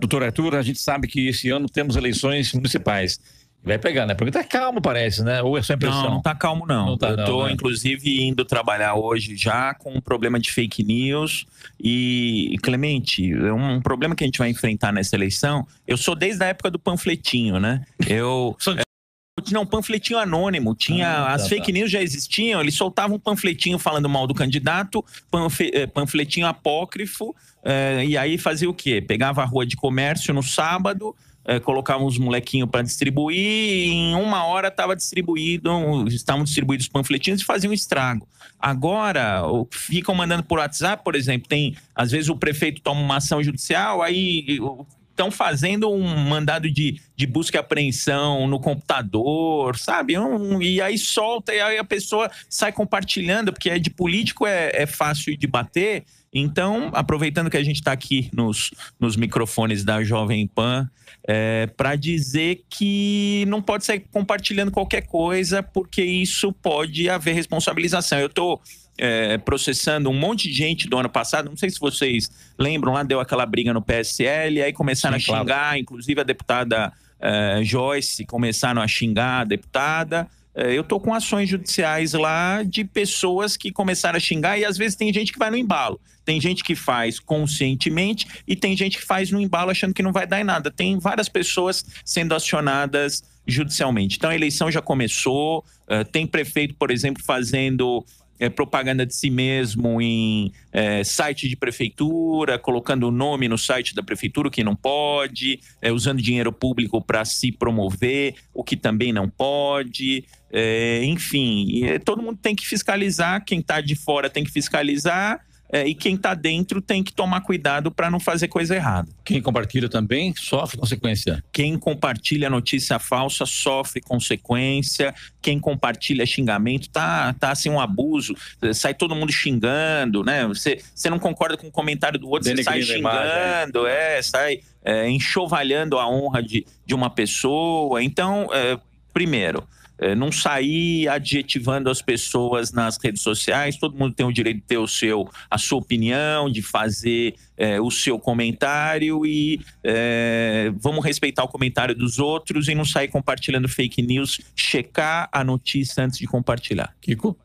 Doutor Arthur, a gente sabe que esse ano temos eleições municipais. Vai pegar, né? Porque tá calmo, parece, né? Ou é só impressão? Não, não tá calmo, não. não tá, eu tô, né? inclusive, indo trabalhar hoje já com um problema de fake news. E, Clemente, um problema que a gente vai enfrentar nessa eleição, eu sou desde a época do panfletinho, né? Eu. Não, panfletinho anônimo. Tinha ah, tá, as fake tá. news já existiam. Eles soltavam um panfletinho falando mal do candidato, eh, panfletinho apócrifo. É, e aí fazia o quê? Pegava a rua de comércio no sábado, é, colocava uns molequinhos para distribuir. E em uma hora estava distribuído, estavam distribuídos os panfletinhos e faziam um estrago. Agora ficam mandando por WhatsApp, por exemplo. Tem às vezes o prefeito toma uma ação judicial, aí estão fazendo um mandado de, de busca e apreensão no computador, sabe? Um, e aí solta, e aí a pessoa sai compartilhando, porque é de político é, é fácil de bater. Então, aproveitando que a gente está aqui nos, nos microfones da Jovem Pan, é, para dizer que não pode sair compartilhando qualquer coisa, porque isso pode haver responsabilização. Eu estou é, processando um monte de gente do ano passado. Não sei se vocês lembram, lá deu aquela briga no PSL, aí começaram Sim, a xingar, claro. inclusive a deputada é, Joyce começaram a xingar a deputada. É, eu tô com ações judiciais lá de pessoas que começaram a xingar e às vezes tem gente que vai no embalo. Tem gente que faz conscientemente e tem gente que faz no embalo achando que não vai dar em nada. Tem várias pessoas sendo acionadas judicialmente. Então a eleição já começou, uh, tem prefeito, por exemplo, fazendo é, propaganda de si mesmo em é, site de prefeitura, colocando o nome no site da prefeitura, o que não pode, é, usando dinheiro público para se promover, o que também não pode. É, enfim, todo mundo tem que fiscalizar, quem está de fora tem que fiscalizar é, e quem está dentro tem que tomar cuidado para não fazer coisa errada. Quem compartilha também sofre consequência. Quem compartilha notícia falsa sofre consequência. Quem compartilha xingamento tá, tá assim um abuso. Sai todo mundo xingando, né? Você, você não concorda com o comentário do outro, você sai xingando, é. sai é, enxovalhando a honra de, de uma pessoa. Então, é, primeiro, não sair adjetivando as pessoas nas redes sociais. Todo mundo tem o direito de ter o seu, a sua opinião, de fazer é, o seu comentário e é, vamos respeitar o comentário dos outros e não sair compartilhando fake news. Checar a notícia antes de compartilhar. Kiko?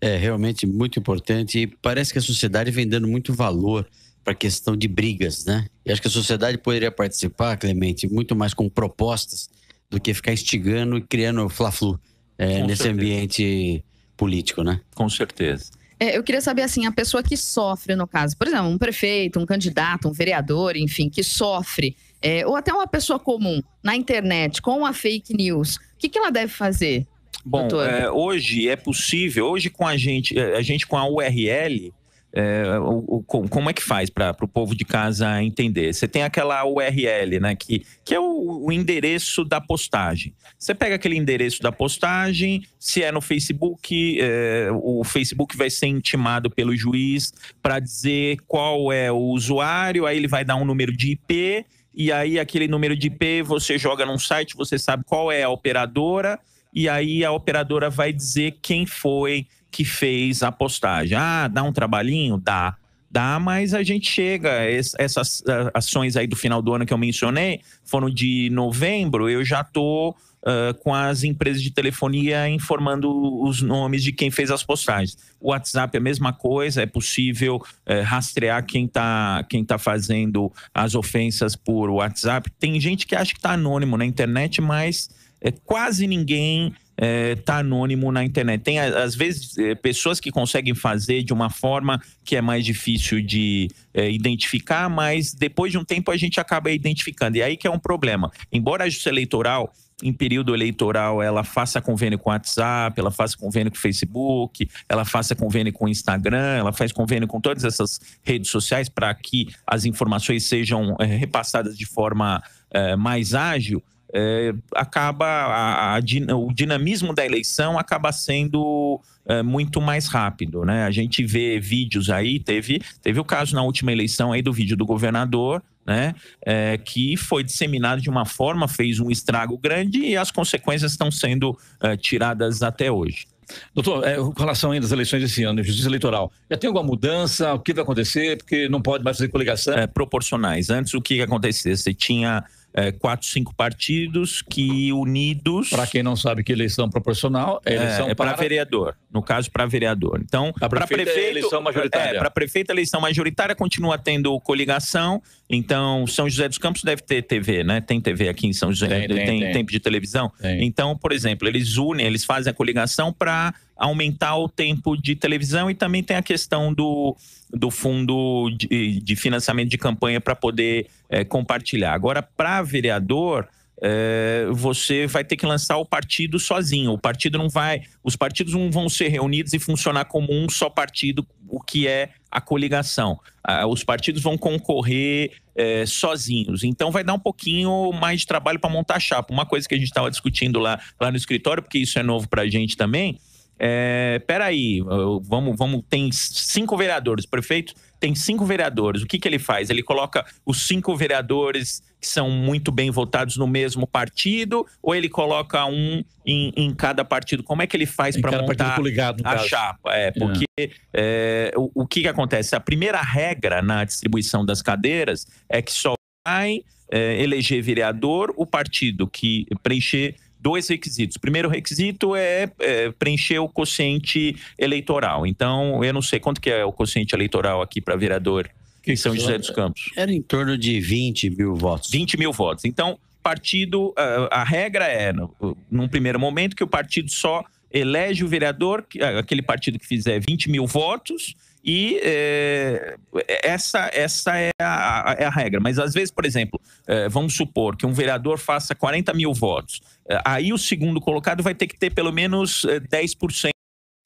É realmente muito importante e parece que a sociedade vem dando muito valor para a questão de brigas, né? E acho que a sociedade poderia participar, Clemente, muito mais com propostas do que ficar instigando e criando fla-flu é, nesse certeza. ambiente político, né? Com certeza. É, eu queria saber assim, a pessoa que sofre no caso, por exemplo, um prefeito, um candidato, um vereador, enfim, que sofre, é, ou até uma pessoa comum na internet com a fake news, o que, que ela deve fazer? Bom, é, hoje é possível, hoje com a gente, a gente com a URL, é, o, o, como é que faz para o povo de casa entender? Você tem aquela URL, né? Que, que é o, o, endereço da postagem. Você pega aquele endereço da postagem, se é no Facebook, é, o Facebook vai ser intimado pelo juiz para dizer qual é o usuário, aí ele vai dar um número de IP, e aí aquele número de IP você joga num site, você sabe qual é a operadora, e aí a operadora vai dizer quem foi que fez a postagem. Ah, dá um trabalhinho? Dá. Dá, mas a gente chega. Essas ações aí do final do ano que eu mencionei foram de novembro. Eu já tô uh, com as empresas de telefonia informando os nomes de quem fez as postagens. O WhatsApp é a mesma coisa, é possível uh, rastrear quem está quem tá fazendo as ofensas por WhatsApp. Tem gente que acha que está anônimo na internet, mas é, quase ninguém é, anônimo na internet. Tem, às vezes, é, pessoas que conseguem fazer de uma forma que é mais difícil de é, identificar, mas depois de um tempo a gente acaba identificando. E aí que é um problema. Embora a justiça eleitoral em período eleitoral ela faça convênio com o WhatsApp, ela faça convênio com o Facebook, ela faça convênio com o Instagram, ela faz convênio com todas essas redes sociais para que as informações sejam é, repassadas de forma é, mais ágil é, acaba a, a, o dinamismo da eleição acaba sendo é, muito mais rápido, né? A gente vê vídeos aí, teve, teve o caso na última eleição aí do vídeo do governador, né? É, que foi disseminado de uma forma, fez um estrago grande e as consequências estão sendo é, tiradas até hoje. Doutor, é, com relação ainda às eleições desse ano, justiça eleitoral, já tem alguma mudança? O que vai acontecer? Porque não pode mais fazer coligação? É, proporcionais. Antes, o que ia acontecer? Você tinha é, quatro, cinco partidos que unidos. Para quem não sabe que eleição proporcional é eleição é, é para vereador. No caso, para vereador. Então, para prefeito, é eleição majoritária. É, para prefeito, a eleição majoritária continua tendo coligação. Então, São José dos Campos deve ter TV, né? Tem TV aqui em São José, tem, tem, tem, tem. tempo de televisão. Então, por exemplo, eles unem, eles fazem a coligação para aumentar o tempo de televisão e também tem a questão do, do fundo de, de financiamento de campanha para poder é, compartilhar. Agora, para vereador, é, você vai ter que lançar o partido sozinho. O partido não vai. Os partidos não vão ser reunidos e funcionar como um só partido, o que é a coligação. Ah, os partidos vão concorrer é, sozinhos. Então vai dar um pouquinho mais de trabalho para montar a chapa. Uma coisa que a gente estava discutindo lá, lá no escritório, porque isso é novo para a gente também é, peraí, vamos, vamos, tem cinco vereadores, o prefeito tem cinco vereadores. O que, que ele faz? Ele coloca os cinco vereadores que são muito bem votados no mesmo partido, ou ele coloca um em, em cada partido? Como é que ele faz para montar coligado, a caso. chapa? É, porque é. É, o, o que, que acontece? A primeira regra na distribuição das cadeiras é que só vai é, eleger vereador o partido que preencher dois requisitos. O primeiro requisito é, é, preencher o quociente eleitoral. Então, eu não sei quanto que é o quociente eleitoral aqui para vereador em São José dos Campos. Era em torno de 20 mil votos. 20 mil votos. Então, partido, a, a regra é, no, num primeiro momento, que o partido só elege o vereador, aquele partido que fizer 20 mil votos, e é, essa, essa é, a, é a regra. Mas às vezes, por exemplo, é, vamos supor que um vereador faça 40 mil votos. É, aí o segundo colocado vai ter que ter pelo menos 10% é,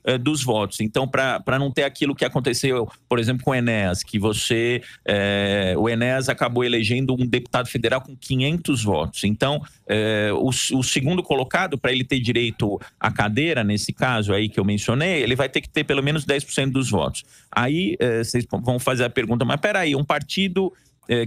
eh, dos votos. Então, para não ter aquilo que aconteceu, por exemplo, com o Enéas, que você. É, o Enéas acabou elegendo um deputado federal com 500 votos. Então, é, o, o, segundo colocado, para ele ter direito à cadeira, nesse caso aí que eu mencionei, ele vai ter que ter pelo menos 10% dos votos. Aí vocês vão fazer a pergunta, mas peraí, um partido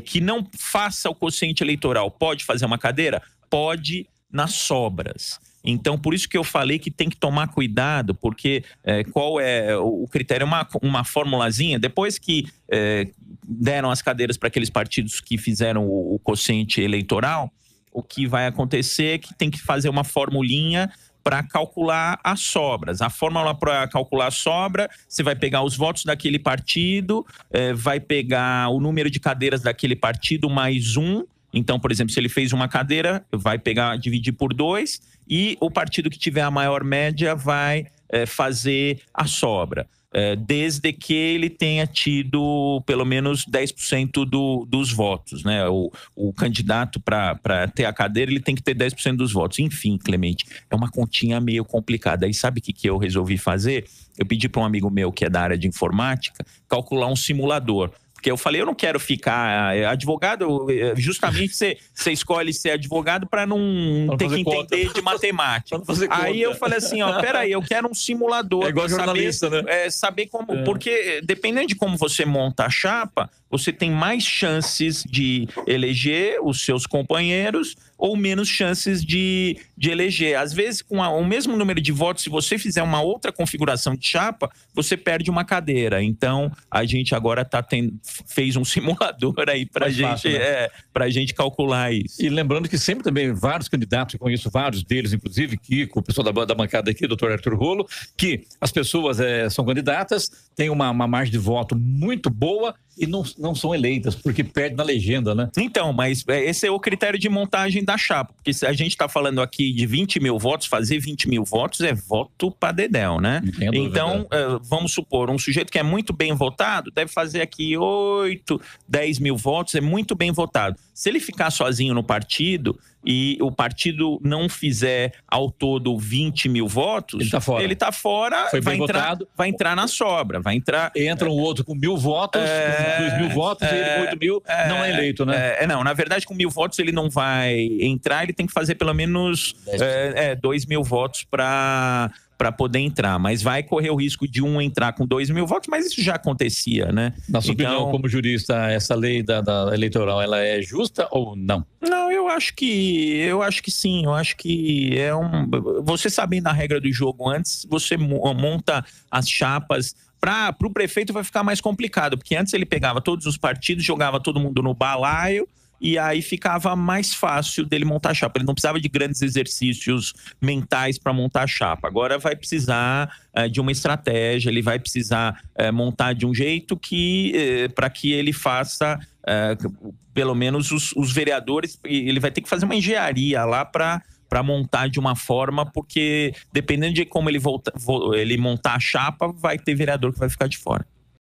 que não faça o quociente eleitoral pode fazer uma cadeira? Pode nas sobras. Então, por isso que eu falei que tem que tomar cuidado, porque é, qual é o critério? Uma, uma formulazinha, depois que é, deram as cadeiras para aqueles partidos que fizeram o, o quociente eleitoral, o que vai acontecer é que tem que fazer uma formulinha para calcular as sobras. A fórmula para calcular a sobra, você vai pegar os votos daquele partido, é, vai pegar o número de cadeiras daquele partido mais um. Então, por exemplo, se ele fez uma cadeira, vai pegar, dividir por dois e o partido que tiver a maior média vai é, fazer a sobra. É, desde que ele tenha tido pelo menos 10% do, dos votos. Né? O, o candidato para ter a cadeira ele tem que ter 10% dos votos. Enfim, Clemente, é uma continha meio complicada. Aí sabe o que, que eu resolvi fazer? Eu pedi para um amigo meu que é da área de informática calcular um simulador. Porque eu falei, eu não quero ficar eh, advogado, eh, justamente você, você escolhe ser advogado para não, não ter que entender conta. de matemática. Aí eu falei assim, ó, peraí, eu quero um simulador. É igual jornalista, saber, né? É, saber como. É. Porque dependendo de como você monta a chapa, você tem mais chances de eleger os seus companheiros ou menos chances de, de eleger. Às vezes, com a, o mesmo número de votos, se você fizer uma outra configuração de chapa, você perde uma cadeira. Então, a gente agora tá tendo, fez um simulador aí para gente, fácil, né? é, a gente calcular isso. E lembrando que sempre também vários candidatos, eu conheço vários deles, inclusive Kiko, o pessoal da, da bancada aqui, doutor Arthur Rolo, que as pessoas é, são candidatas, têm uma, uma margem de voto muito boa e não, não são eleitas, porque perde na legenda, né? Então, mas é, esse é o critério de montagem da chapa, porque se a gente está falando aqui de 20 mil votos, fazer 20 mil votos é voto para Dedéu, né? Entendo, então, é, vamos supor, um sujeito que é muito bem votado deve fazer aqui 8, 10 mil votos, é muito bem votado. Se ele ficar sozinho no partido, e o partido não fizer ao todo 20 mil votos, ele está fora. Ele tá fora Foi vai, entrar, votado. vai entrar na sobra. Vai entrar. Entra um outro com mil votos, é, dois mil votos, é, e ele com oito mil é, não é eleito, né? É, não, na verdade, com mil votos ele não vai entrar, ele tem que fazer pelo menos é, é, dois mil votos para para poder entrar, mas vai correr o risco de um entrar com dois mil votos, mas isso já acontecia, né? Na sua então, opinião, como jurista, essa lei da, da, eleitoral, ela é justa ou não? Não, eu acho que eu acho que sim, eu acho que é um. Você sabendo a regra do jogo antes, você monta as chapas para o prefeito vai ficar mais complicado, porque antes ele pegava todos os partidos, jogava todo mundo no balaio e aí ficava mais fácil dele montar a chapa. Ele não precisava de grandes exercícios mentais para montar a chapa. Agora vai precisar é, de uma estratégia, ele vai precisar é, montar de um jeito que é, para que ele faça pelo menos os, os vereadores, ele vai ter que fazer uma engenharia lá para para montar de uma forma, porque dependendo de como ele, volta, ele montar a chapa, vai ter vereador que vai ficar de fora.